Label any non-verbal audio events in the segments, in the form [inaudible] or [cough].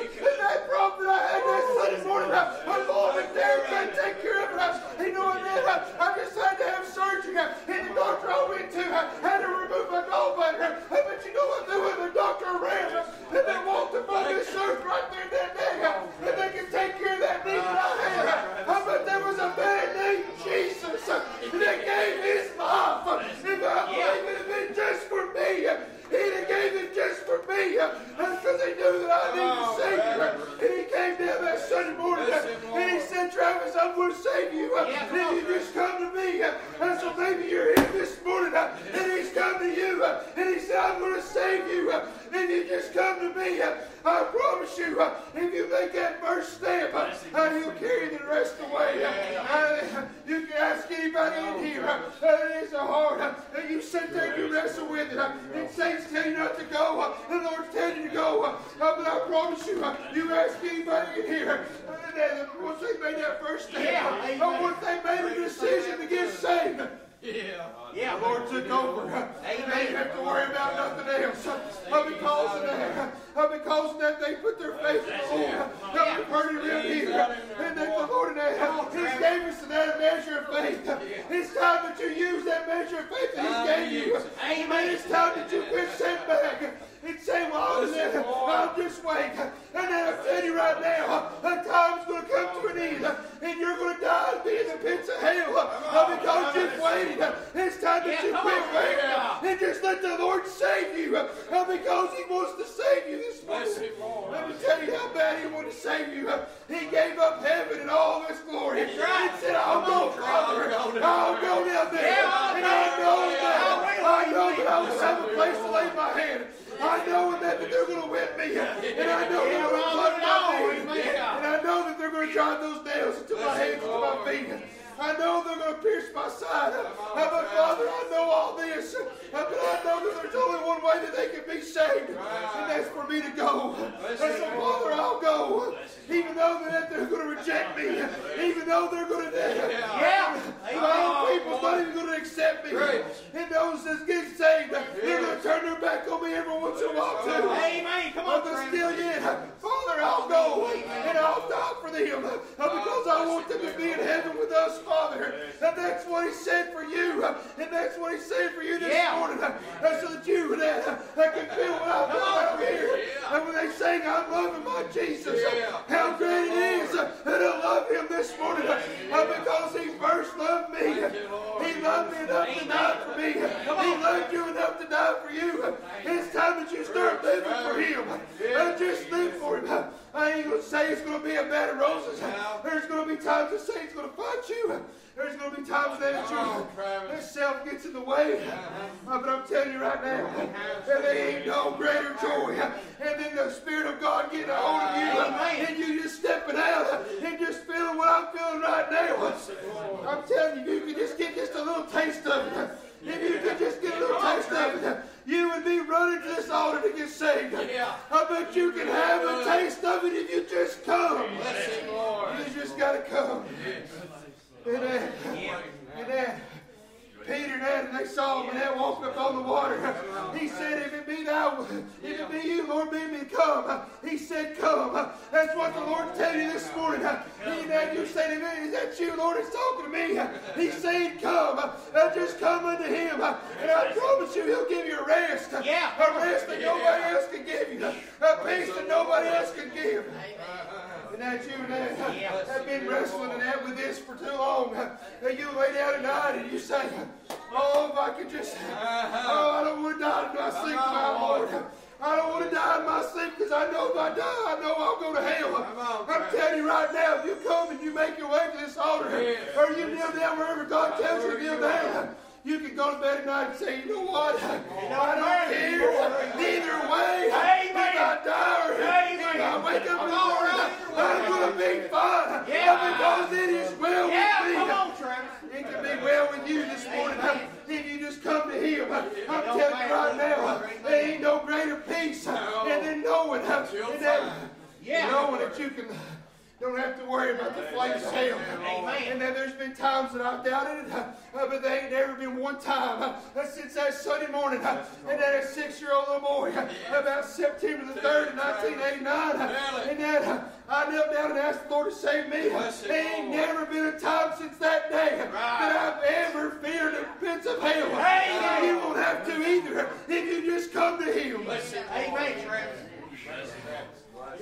And that problem that I had that Sunday morning, my Lord McDare can't take care of it. Know what I mean? I just had to have surgery. And the doctor I went to had to remove my gallbladder. But you know what? The doctor around and they walked of this surgery right there that day. And they can take care of that need that I had. But there was a man named Jesus that gave his life. And I believe it had been just for me. He gave it just for me because he knew that I needed a Savior. And he came down that Sunday morning and he said, Travis, I'm going to save you. And you just come to me. And so maybe you're here this morning and he's come to you and he said, I'm going to save you. And you just come to me. Uh, I promise you, uh, if you make that first step, uh, he'll carry the rest of the way. You can ask anybody in here. It is a hard. You sit there and you wrestle with it. And Saints tell you not to go. The Lord's telling you to go. But I promise you, you ask anybody in here. Once they made that first step, once they made a decision to get saved. Yeah. Yeah. The Lord took over. Amen. They didn't have to worry about nothing else. Because of that, because of that, they put their faith in the Lord. Me burn it around here. And that the Lord and that He's gave us that measure of faith. It's time that you use that measure of faith that He's gave you. Amen. It's time that you quit sitting back and say, well, I'll, just wait. And then I tell you right now, a time's going to come to an end, and you're going to die and be in the pits of hell because you've waited. It's time that you quit waiting and just let the Lord save you because He wants to save you this morning. Let me tell you how bad He wanted to save you. He gave up heaven and all this glory. He said, I'll go, Father. I'll go down there. And I know that I know that I will have a place to lay my hand. I know that they're going to whip me. And I know they're going to pluck my feet. And I know that they're going to drive those nails into my hands and my feet. I know they're going to pierce my side. But Father, I know all this. But I know that there's only one way that they can be saved. And that's for me to go. And so, Father, I'll go. Even though that they're going to reject me. Even though they're going to Yeah. My own people's not even going to accept me. And those that get saved, they're going to turn their back on me every once in a while too. Amen. Come on, But still yet, Father, I'll go. And I'll die for them. Uh, because I want them to be in heaven with us, Father. And that's what He said for you. And that's what He said for you this Yeah. morning. And so that you that, that can feel what I feel out here. And when they sing, I'm loving my Jesus. How great it is that I love Him this morning. Uh, Because He first loved me. He loved me enough to die for me. He loved you enough to die for you. It's time that you start living for Him. Uh, Just live for Him. I ain't going to say it's going to be a bed of roses. There's going to be times that Satan's going to fight you. There's going to be times that you, that self gets in the way. Uh, but I'm telling you right now, that there ain't no greater joy. And then the Spirit of God getting a hold of you. And you just stepping out and just feeling what I'm feeling right now. I'm telling you, you can just get just a little taste of it. If you could just get a little taste of it, you would be running to this altar to get saved. I bet you can have a taste of it if you just come. Bless You just got to come. Then, and then Peter and and they saw him and they walked up on the water. He said, If it be thou, if it be you, Lord, bid me come. He said, Come. That's what the Lord tell you this morning. He that you me, Is that you, Lord? It's talking to me. He said, Come. Just come unto him. And I promise you, he'll give you a rest. A rest that nobody else can give you. A peace that nobody else can give. And that you that have been wrestling and that with this for too long. You lay down at night and you say, Oh, if I could just, oh, I don't want to die in my sleep, my Lord. I don't want to die in my sleep because I know if I die, I know I'll go to hell. I'm telling you right now, if you come and you make your way to this altar, or you kneel down wherever God tells you to kneel down, you can go to bed at night and say, you know what? I don't care. Neither way. If I die or if I wake up in the morning, I'm going to be fine. Because it is well with Yeah, me. come on, Travis. It can be well with you this morning if you just come to Him. I'm telling you right now, there ain't no greater peace than knowing, and that, Yeah. knowing that you can don't have to worry about the flames of hell. Amen. And then there's been times that I've doubted it, [laughs] uh, but there ain't never been one time uh, since that Sunday morning uh, and that six-year-old little boy uh, about September the 3rd, 1989, uh, and that uh, I knelt down and asked the Lord to save me. There ain't never been a time since that day that I've ever feared the pits of hell. Amen. You won't have to either if you just come to Him. Amen, Travis.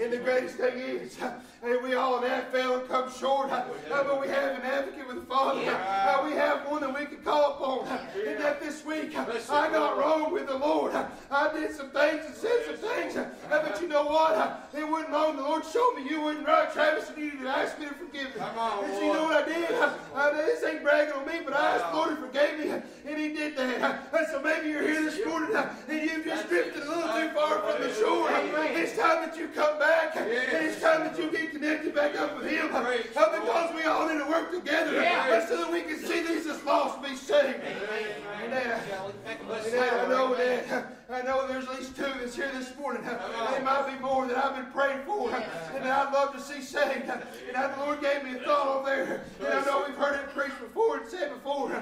And the greatest thing is, hey, we all have failed and come short, but we have an advocate with the Father. Uh, we have one that we can call upon. Uh, and that this week, uh, I got wrong with the Lord. I did some things and said some things, but you know what? It wasn't long. The Lord showed me you wasn't right, Travis, and you need to ask me to forgive me. and you know what I did? Uh, this ain't bragging on me, but I asked the Lord to forgive me, and He did that. So maybe you're here this morning, and you've just drifted a little too far from the shore. It's time that you come back, and it's time that you get connected back up with Him. Uh, because we all need to work together so that we can see these that's lost be saved. And, uh, and uh, I know that. uh, I know there's at least two that's here this morning. There might be more that I've been praying for, and that I'd love to see saved. And that the Lord gave me a thought over there. And I know we've heard it preached before and said before.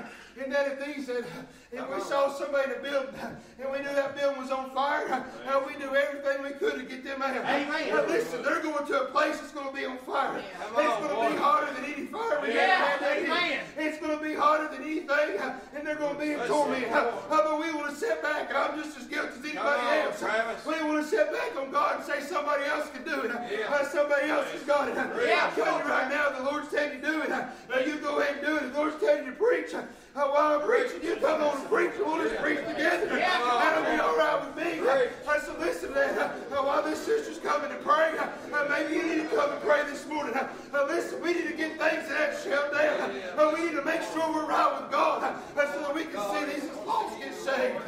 And that if these, if we saw somebody in a building and we knew that building was on fire, uh, we do everything we could to get them out. Amen. But listen, they're going to a place that's going to be on fire. It's going to be hotter than any fire we Yeah, ever had. that is. amen. It's going to be hotter than anything, and they're going to be in torment. Uh, But we want to sit back, I'm just as guilty as anybody on, else. Travis. We want to sit back on God and say somebody else can do it. Uh, Somebody else has got it. Yeah. I'm telling you right now, the Lord's telling you to do it. Uh, You go ahead and do it. The Lord's telling you to preach. Uh, While I'm preaching, you come on and preach. We'll just preach together. Yeah. That'll be all right with me. Uh, So listen to that. Uh, While this sister's coming to pray, uh, uh, maybe you need to come and pray this morning. Uh, uh, Listen, we need to get things in that shut down. Uh, We need to make sure we're right with God uh, so that we can see these lost get saved.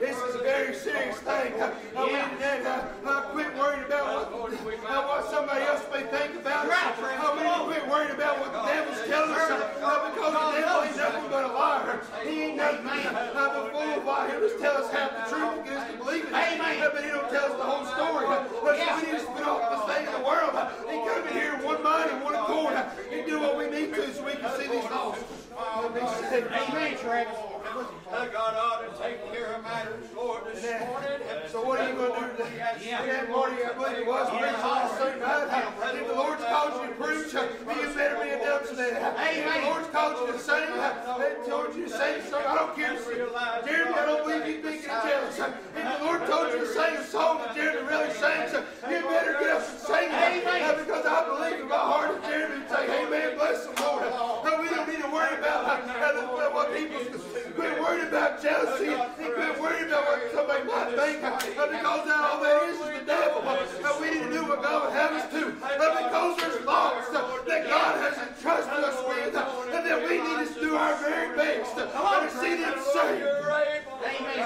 This is a very serious thing. Uh, uh, we need to uh, quit worrying about what, what somebody else may think about us. Uh, we need to quit worrying about what the devil's telling us uh, because the devil ain't nothing but a liar. He ain't nothing uh, but full of lie. He'll just tell us half the truth and get us to believe it. Amen. Uh, but he don't tell us the whole story. Uh, so we need to spin off this thing in the world uh, and come in here in one mind and one accord uh, and do what we need to so we can see these saved. Amen, Travis. God ought to take care of matters, Lord, this morning. So what are you going to do today? Yeah. That morning, I believe it was, preach last Sunday night. If the Lord's called you to preach, uh, you better be a dumb today. If the Lord's called you to sing, and told you to sing a song, I don't care. Jeremy, I don't believe you thinking of jealous. If the Lord told you to sing a song that Jeremy really sings, you better get up and sing it. Because I believe in my heart that Jeremy would say, Amen, bless the Lord. Uh, we don't need to worry about what people quit worrying about jealousy quit worrying about what somebody might think uh, because now all that is is the devil. Uh, we need to do what God would have us to uh, because there's lots uh, that God has entrusted us with and that we need to do our very best to see them saved.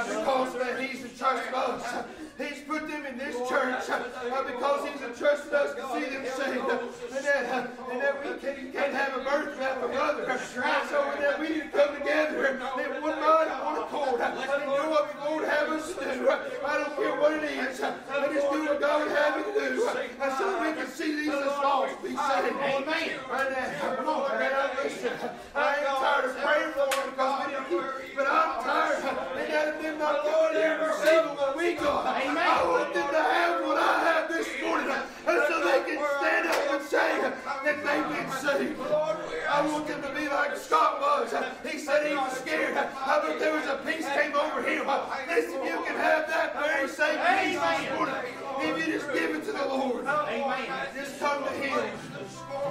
Because man, He's entrusted us. He's put them in this church uh, because He's entrusted us to see them saved. Uh, and that, uh, and that we can, you can't have a birth without the mother. Uh, so that we need to come together uh, in one mind and one accord uh, and do what the Lord have us to do. Uh, I don't care what it is. I just do what God would have me to do so that we can see these lost be saved. Amen. Right now, come on, man. I, listen, I ain't tired of praying for them because we didn't keep, but I'm tired. They got to them not going there and receiving what we got. Amen. I want them to have what I have this morning, and so they can stand up and say that they've been saved. I want them to be like Scott was. He said he was scared, uh, but there was a peace came over him. Listen, you can have that very same peace this morning if you just give it to the Lord. Just come to Him.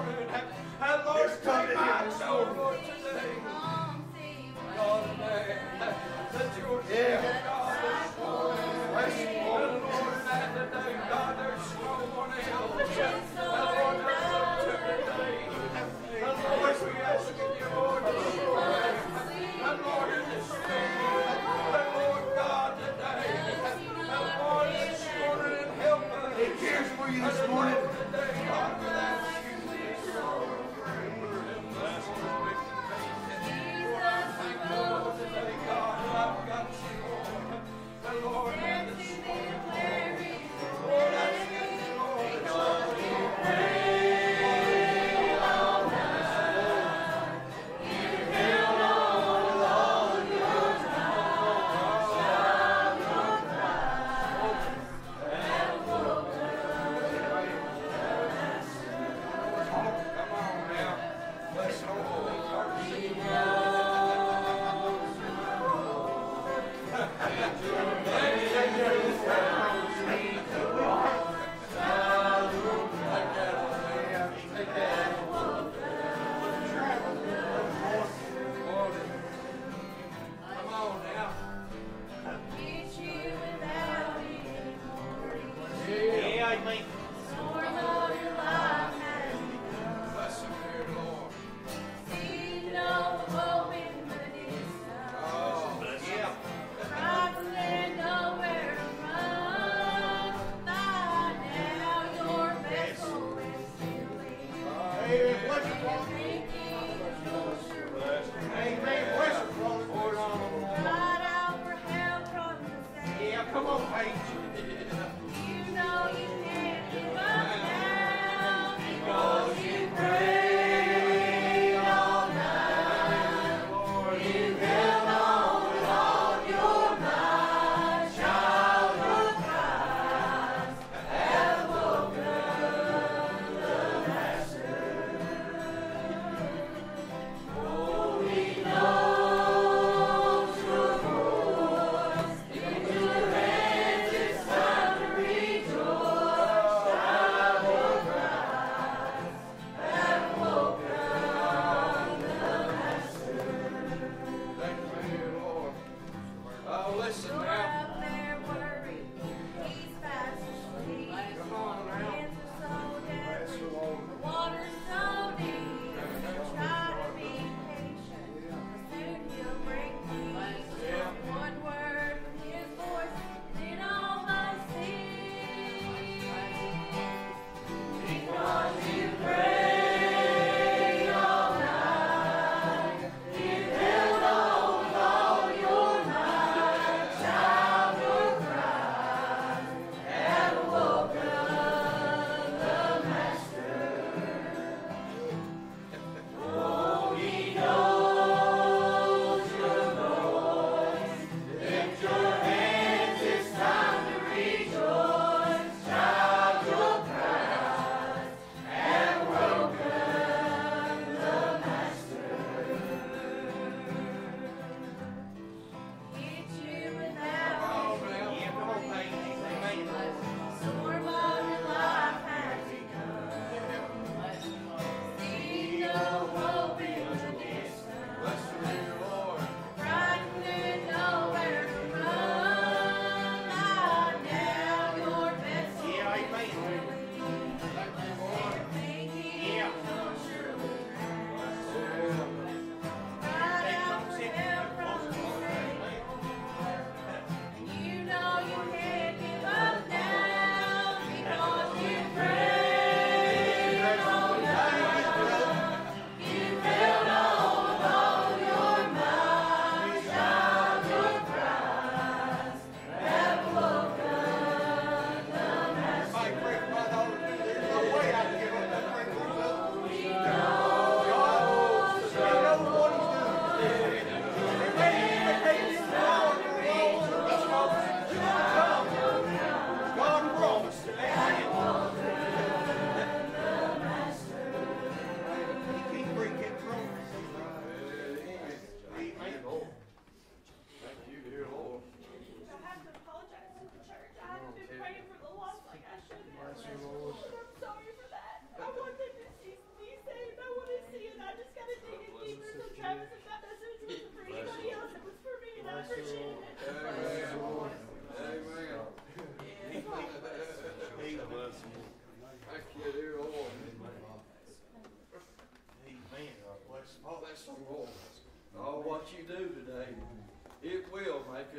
guys, me.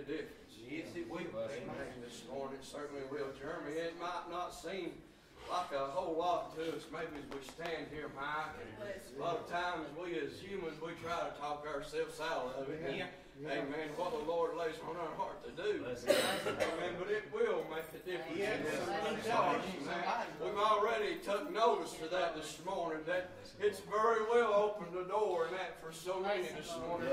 Yes, it will. Amen. This morning it certainly will, Jeremy. It might not seem like a whole lot to us, maybe as we stand here, Mike, and a lot of times we as humans, we try to talk ourselves out of it. Yeah. Amen. What the Lord lays on our heart to do. Amen. But it will make a difference. Yes. We've already took notice for that this morning. That it's very well opened the door and that for so many this morning.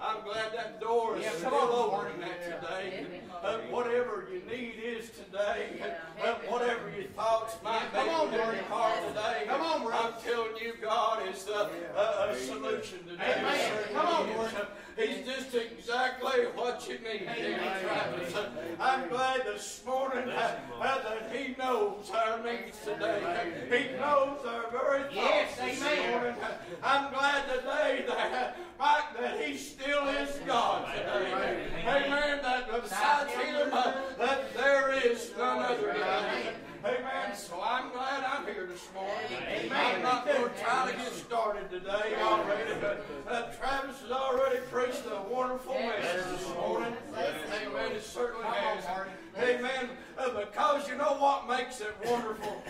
I am glad that door is still open that today. Uh, whatever you need is today. Uh, whatever your thoughts might be in your heart today. Come on, I'm telling you, God is the uh, solution today. Amen. Come on, Lord. He's just exactly what you need, Travis. I'm glad this morning that he knows our needs today. He knows our very thoughts yes, this morning. I'm glad today that, Mike, that he still is God today. Amen. Amen. That besides him, that there is none other God this morning. Amen. I'm not going to try to get started today already, but uh, Travis has already preached a wonderful message this morning. Amen. It certainly has. Amen. Uh, because you know what makes it wonderful?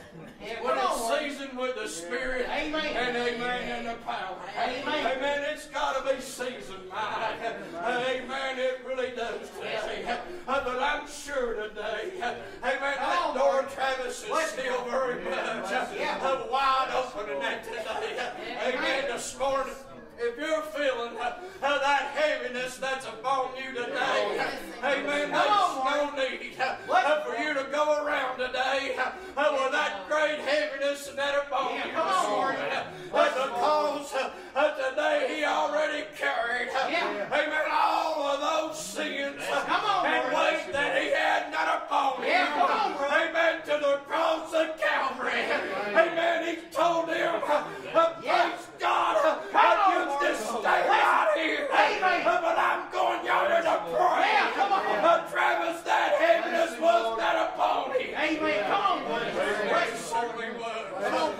When it's seasoned with the Spirit Amen. and amen and the power. Amen. Amen. It's got to be seasoned, my. Amen. It really does today. Uh, but I'm sure today, amen, that door, Travis, is still very much uh, wide open today. Amen. This morning. If you're feeling uh, uh, that heaviness that's upon you today, amen, there's no need uh, for you to go around today uh, with that great heaviness and that upon you. on, this morning. Uh, because uh, uh, today he already carried, uh, amen, all of those sins uh, Come on, and weight that he had not upon him. Yeah, come on, brother. Amen, to the cross of Calvary. Amen, he told him, uh, uh, praise God, uh, on, you Lord. just stay right here. Uh, But I'm going yonder to pray. Yeah, come on. Uh, Travis, that heaviness was not upon him. Amen. Come on, brother. It certainly was. Uh,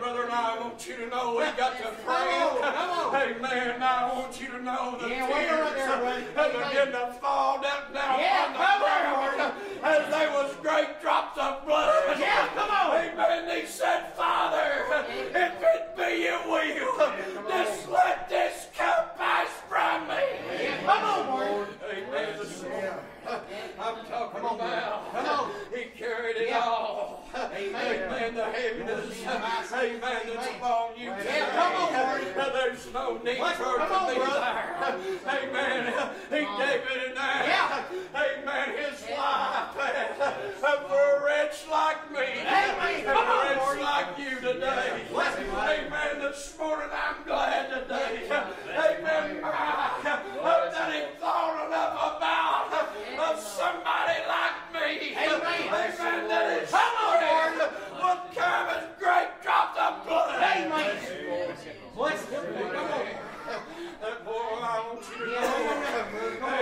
Brother, and I want you to know we got to pray. Come on, come on. Amen. I want you to know the Yeah, well, you're right tears uh, begin to fall down, down Yeah, on the come ground as there was great drops of blood. Yeah, come on. Amen. He said, Father, if it be your will, just let this cup pass from me. Come on, Lord. Amen. This morning, I'm talking Come on, about. Come on. He carried it Yeah. all. Amen. Amen. The heaviness. Amen. That's upon you. Yeah, come on, Lord. Now, There's no need What? for it Come to on, be brother. there. Amen. He gave it in there. Yeah. Amen. His life uh, for a wretch like me. Amen. And Come a on, wretch Lord. like you today. Bless him, Lord. Amen. This morning I'm glad today. Amen. Uh, that he thought enough about uh, of somebody like me. Amen. Amen. That is Come on, Lord. would come as great drops of blood. Amen. Bless him. Come on. That boy, I want you to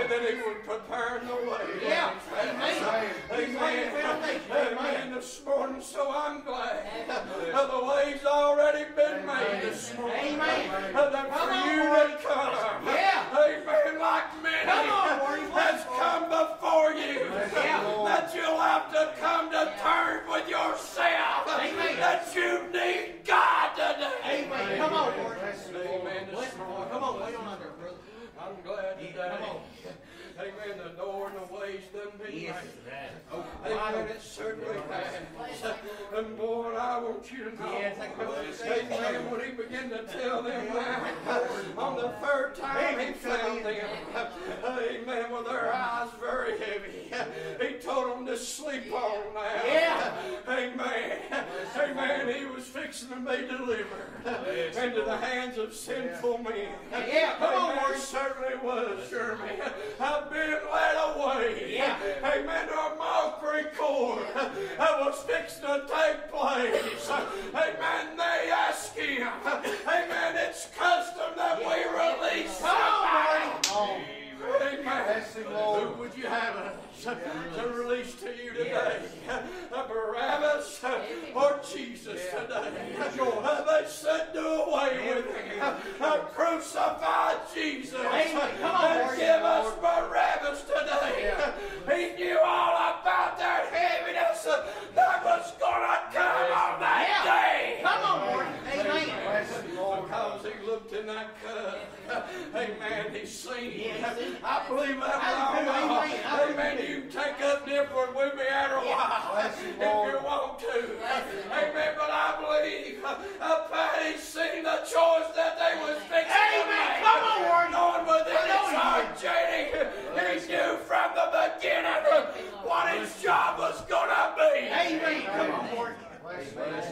that he would prepare the way. Yeah. Amen. The foundation. Amen. Amen. This morning, so I'm glad that the way's already been made this morning. Amen. That for Come on, you Lord. to come. Yeah. Amen. Like many Come on, Lord. has come before you. Yeah. That you'll have to come to terms with yourself. Amen. That you need God today. Amen. Come on, Lord. Amen. This Bless him. morning. Come on, lay on under, brother. I'm glad today. Come on. Amen. The door and the way's done been Yes. made. Amen. It certainly has. And boy, I you to know. Yes, to Amen. When he began to tell them that [laughs] on the third time he found them. [laughs] Amen. With their eyes very heavy. He told them to sleep on now. Yeah. Amen. Amen. He was fixing to be delivered into the hands of sinful men. Yeah, come on, Amen. Lord. Certainly was, Jeremy. I've been led away. Yeah. Amen. To a mockery court that was fixing to take place. Amen. They ask him. Amen. It's custom that we release somebody. Amen. Who would you have us to release to you today? A Barabbas or Jesus today? They said, do away with him. Crucify Jesus. Come on, And Lord. give us Barabbas today. He knew all about that heaviness that was going to come on that day. Come on, Lord. Amen. Because he looked in that cup. Amen. He seen. Yes. I believe that I do, right amen. now. Amen. You can take up different with me after a while. Bless If Lord. you want to. Amen. But I believe uh, Patty seen the choice that they was fixing to Amen. make. Come on, Lord. Knowing within I know his he heart, Janie, he knew from the beginning what his job was going to be. Amen. Come on, Lord. Amen.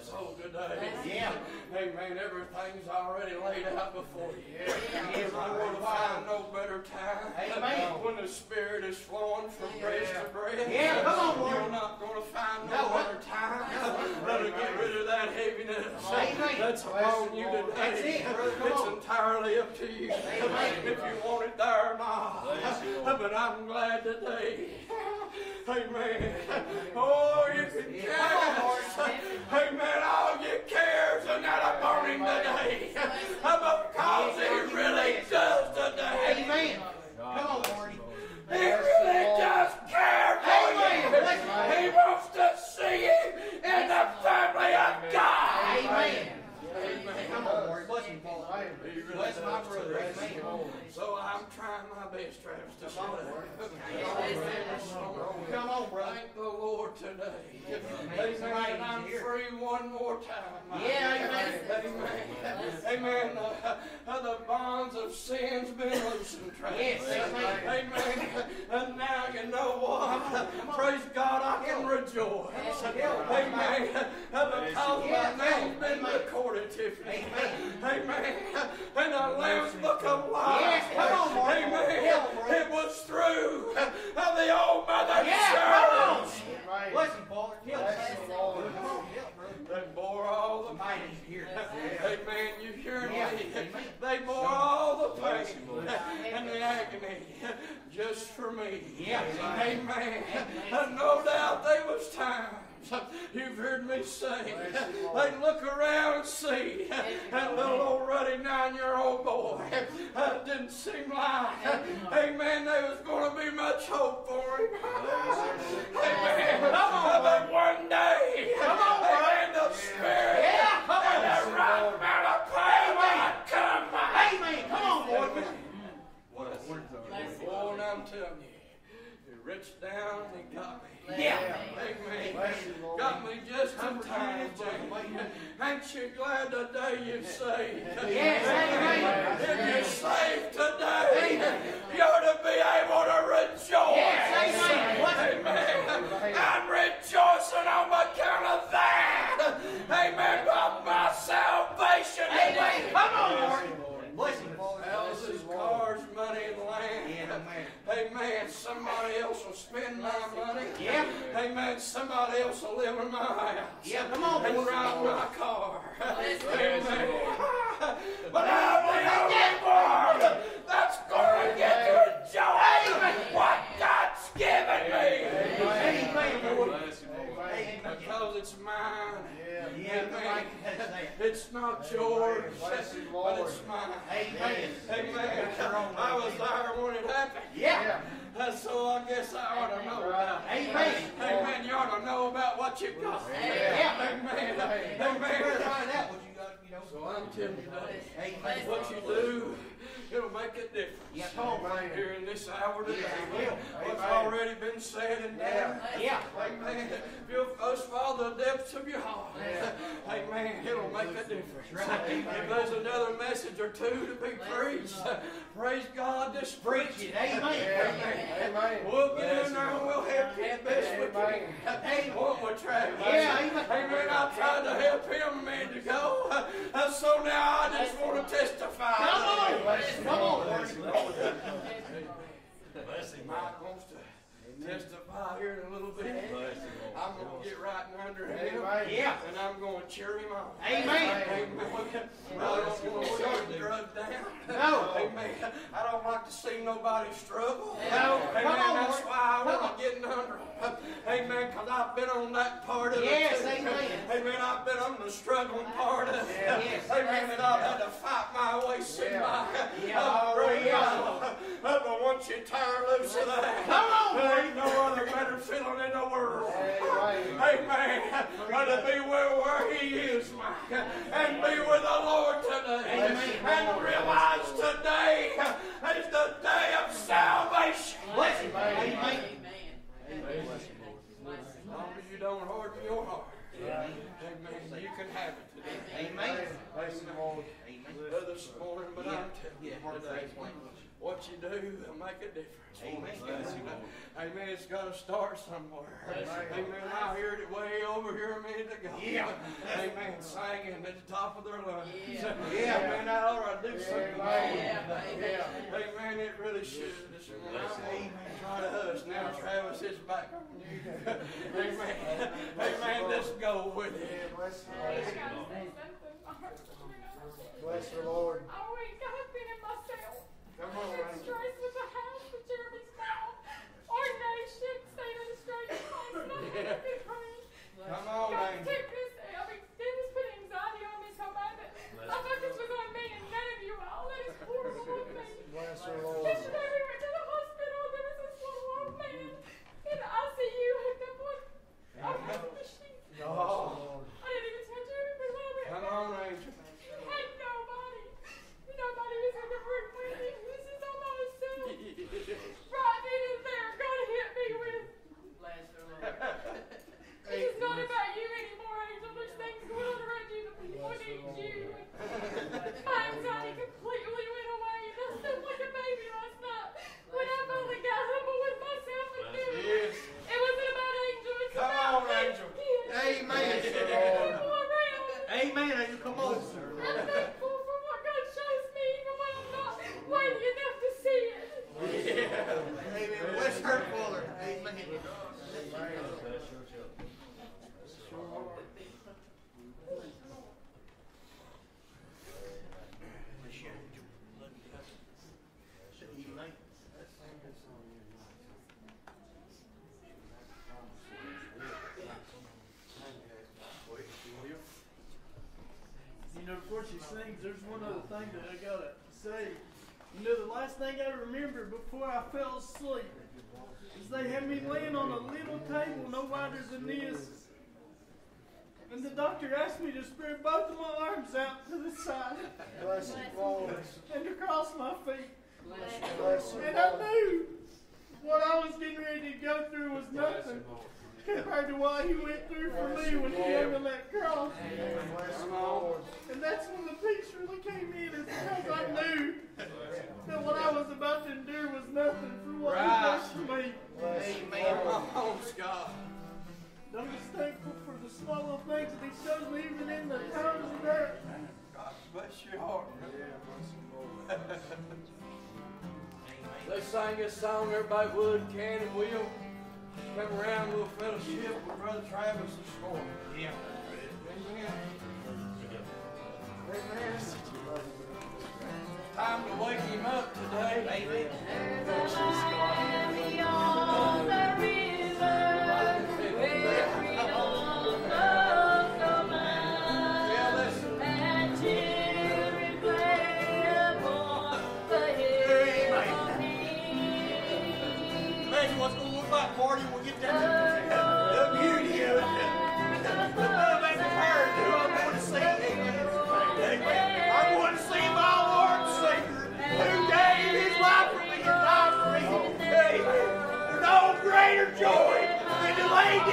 So today. Yeah. Amen. Everything's already laid out before you. You're not going to find no better time. Amen. When the Spirit is flowing from grace to grace. Yeah, come on, Lord. You're not going to find no, No, better time than to get rid of that heaviness Amen. that's upon you today. That's it, brother. Come It's on. entirely up to you Amen. if you want it there or not. But I'm glad today. [laughs] Amen. Oh, you can Come on, Lord. cast Amen. All your cares are not upon him today. Because he really does today. Amen. Come on, Marty. He really does care for Amen. you. He wants to see you in the family of God. Amen. Come on, Marty. Bless him, Paul. Bless my brother. Amen. So I'm trying my best, Travis, to Come on, show Come on, brother. Thank the Lord today. Amen. And I'm free one more time. Yeah, amen. Amen. Amen. Uh, uh, the bonds of sin's been loosened, Travis. Yes, amen. Amen. And now you know what? Praise God, I can rejoice. Amen. Because my name's been recorded, Tiffany. Amen. In the Lamb's Book of Life. Come on, Amen. It was through the old mother Yeah, come on. church. Bless him, Paul. Help. Come on, help, brother. They bore all the pain. here. Amen. You hear me? Yeah. They bore all the pain and the agony just for me. Yeah, Amen. And no doubt there was times [laughs] you've heard me say they look around and see that little old ruddy nine-year-old boy. [laughs] That didn't seem like, amen, there was going to be much hope for him. Amen. [laughs] But one day, amen, the Spirit Yeah, and the right amount of might come. Amen. Come on, boy. Oh, and I'm telling you, he reached down and he got me. Yeah. Amen. Got me just in time, Jamie. Ain't you glad today you're saved? Yes, amen. If you're saved today, you're to be able to rejoice. Yes, amen. Amen. I'm rejoicing on account of that. Amen. Of my salvation. Amen. Come on, Marty. Bless him, Paul. Houses, cars, money, and land. Yeah, amen. Amen. Somebody else will spend my money. Yeah. Amen. Somebody else will live in my house. Yeah, come on, And drive my car. [laughs] Amen. [laughs] But I'm the only one that's going to get to enjoy what God's given me. Amen. Because it's mine. Yeah, Amen. like. It's not yours, but it's mine. Amen. Amen. I was there when it happened. Yeah. And so I guess I ought to know about it. Amen. Amen. You ought to know about what you've got. Yeah. Amen. You better Amen. find out what you got, you know. So I'm telling you today, Amen. what you do, it'll make a difference. Yeah, man. Here in this hour today, Yeah. what's Amen. already been said and done. Yeah. Amen. If you'll first follow the depths of your heart, [laughs] amen, it'll make a difference. Right. If there's another message or two to be preached, [laughs] praise God, just preach it. Amen. Amen. We'll get in there and we'll help you best we can. Ain't what we're trying. Yeah, amen. Amen. I tried to help him a minute ago, and so now I just want to testify. Come on. Come on, Marty. Mike wants to testify here in a little bit. I'm going to get right under him. Yeah. And I'm going to cheer him on. Amen. Amen. I don't want to see him drugged down. No. Amen. I don't like to see nobody struggle. No. Amen. Come on, That's Lord. why I Come want to get under him. Amen. Because I've been on that part of Yes, it. too. amen. Amen. I've been on the struggling part of it. Yes. Amen. And I've had to fight my way through my Yeah. Oh, praise Yeah. God. But once you tire loose of that, Come on, there ain't no other better feeling in the world. Amen. But to be where, where He is, Mike, and be with the Lord today, and realize today is the day of salvation. Bless him. Amen. As long as you don't harden your heart, Amen. You can have it today. Amen. Brother, this morning, but I'm telling you today, what you do will make a difference. Amen. Amen. It's got to start somewhere. Amen. I heard it way over here a minute ago. Yeah. Amen. Singing at the top of their lungs. Yeah. Amen. I ought to do something. Yeah. Amen. It really should. This morning. I'm try to hush. Now Travis is back on you. [laughs] Amen. Amen. Let's go with it. I gotta say something. My heart's coming out. Bless the Lord. Oh, wait, God, I've been in my cell. Come on, stress with the house, with Jeremy's mouth, ordination, staying in a straight [laughs] place. And I haven't been praying. Come on, God, know, before she sings, there's one other thing that I gotta say. You know, the last thing I remember before I fell asleep is they had me laying on a little table no wider than this. And the doctor asked me to spread both of my arms out to the side Bless you, Lord. and across my feet. Bless you, And I knew what I was getting ready to go through was nothing [laughs] compared to what he went through for me when he hung on that cross. Bless you, Lord. And that's when the peace really came in, is because I knew that what I was about to endure was nothing for what Right. he does for me. Amen. Oh, Scott. And I'm just thankful for the small little things that he shows me even in the times of that. God bless your heart. Yeah, bless you, Lord. Let's sing this song, everybody would, can and will. Come around, we'll fellowship with Brother Travis this morning. Yeah. Amen. Amen. Time to wake him up today. Amen.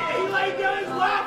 He laid down his life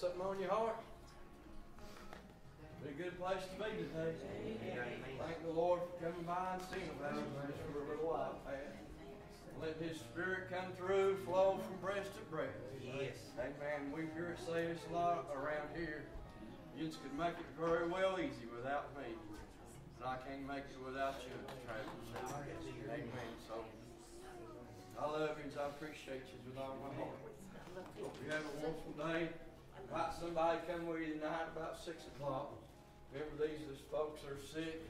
something on your heart? Be a good place to be today. Thank the Lord for coming by and seeing about us for a little while, Pat. Let His Spirit come through, flow from breast to breast. Yes. Amen. We hear it say this a lot around here. You could make it very well easy without me. But I can't make it without you, Travis. Amen. So I love you and I appreciate you with all my heart. Hope you have a wonderful day. Invite somebody come with you tonight about six o'clock. Remember these, these folks are sick.